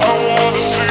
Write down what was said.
I wanna see